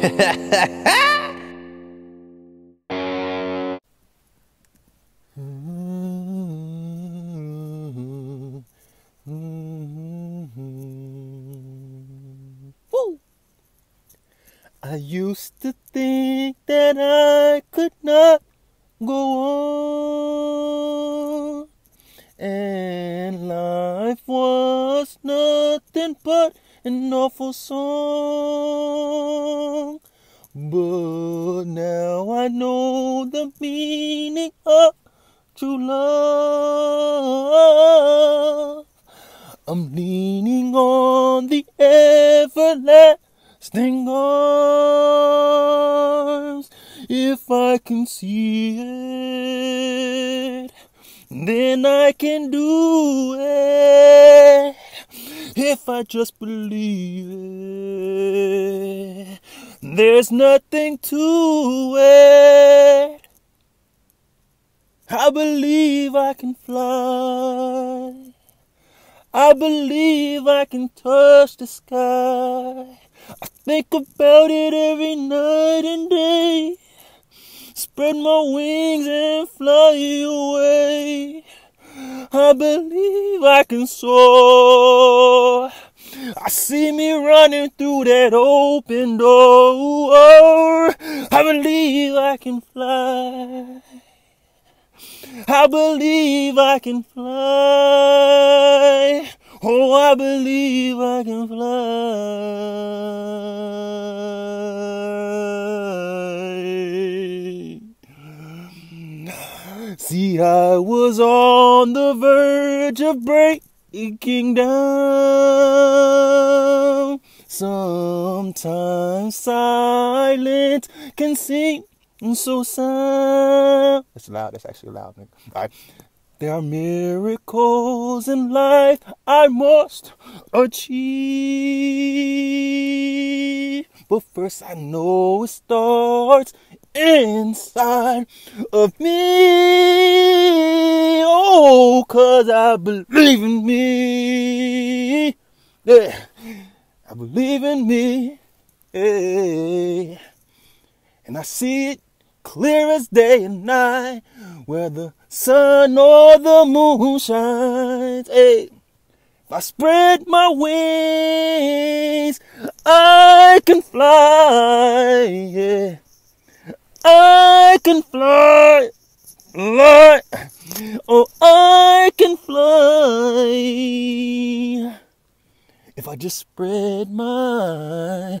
I used to think that I could not go on, and life was nothing but an awful song. But now I know the meaning of true love. I'm leaning on the everlasting arms. If I can see it, then I can do it. If I just believe it, there's nothing to it. I believe I can fly. I believe I can touch the sky. I think about it every night and day. Spread my wings and fly away. I believe I can soar. I see me running through that open door. I believe I can fly. I believe I can fly. Oh, I believe I can fly. See, I was on the verge of breaking down. Sometimes silence can seem so sad. That's loud. That's actually loud. All right. There are miracles in life I must achieve. But first, I know it starts inside of me. Oh, cause I believe in me. Yeah. I believe in me. Yeah. And I see it clear as day and night, where the sun or the moon shines. Hey, if I spread my wings, I can fly. Yeah, I can fly, fly. Oh, I can fly. If I just spread my.